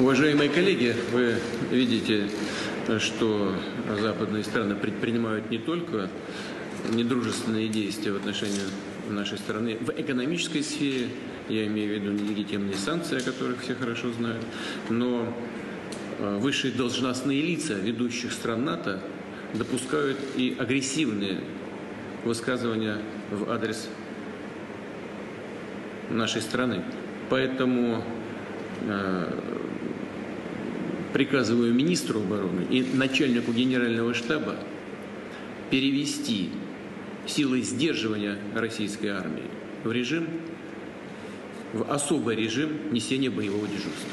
Уважаемые коллеги, вы видите, что западные страны предпринимают не только недружественные действия в отношении нашей страны в экономической сфере, я имею в виду нелегитимные санкции, о которых все хорошо знают, но э, высшие должностные лица ведущих стран НАТО допускают и агрессивные высказывания в адрес нашей страны. Поэтому э, приказываю министру обороны и начальнику генерального штаба перевести силы сдерживания российской армии в режим, в особый режим несения боевого дежурства.